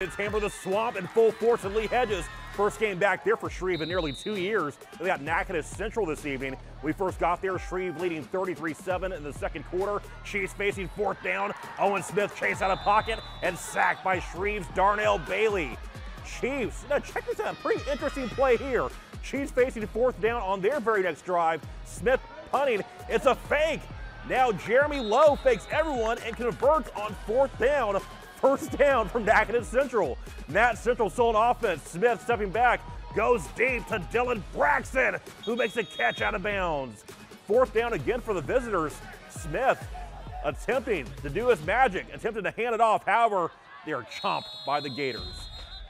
It's Hammer the Swamp in full force at Lee Hedges. First game back there for Shreve in nearly two years. They got Natchitoches Central this evening. We first got there, Shreve leading 33-7 in the second quarter. Chiefs facing fourth down. Owen Smith chased out of pocket and sacked by Shreve's Darnell Bailey. Chiefs, now check this out, pretty interesting play here. Chiefs facing fourth down on their very next drive. Smith punting, it's a fake. Now Jeremy Lowe fakes everyone and converts on fourth down First down from Natchitoches Central. Nat Central still offense. Smith stepping back, goes deep to Dylan Braxton, who makes a catch out of bounds. Fourth down again for the visitors. Smith attempting to do his magic, attempting to hand it off. However, they are chomped by the Gators.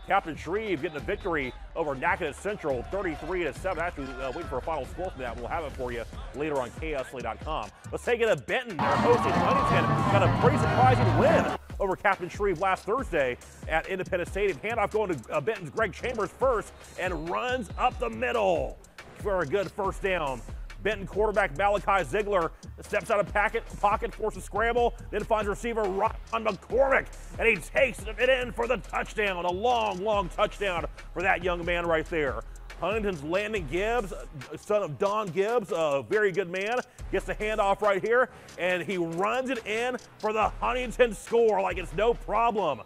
Captain Shreve getting a victory over Natchitoches Central, 33 to 7. Actually, uh, waiting for a final score from that. We'll have it for you later on KSLA.com. Let's take it to Benton. They're hosting Huntington. Got a pretty surprising win over Captain Shreve last Thursday at Independence Stadium. Handoff going to uh, Benton's Greg Chambers first and runs up the middle for a good first down. Benton quarterback Malachi Ziegler steps out of packet, pocket, forces scramble, then finds receiver Ron McCormick, and he takes it in for the touchdown. A long, long touchdown for that young man right there. Huntington's Landon Gibbs, son of Don Gibbs, a very good man, gets the handoff right here, and he runs it in for the Huntington score like it's no problem.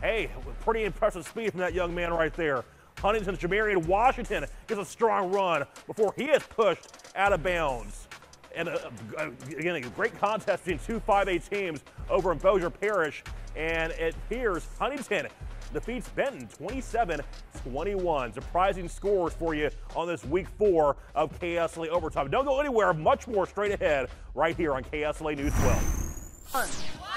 Hey, pretty impressive speed from that young man right there. Huntington's Jamarian Washington gets a strong run before he is pushed out of bounds. And uh, uh, again, a great contest between two 5A teams over in Bossier Parish. And it appears Huntington defeats Benton 27-21. Surprising scores for you on this week four of KSLA Overtime. Don't go anywhere. Much more straight ahead right here on KSLA News 12.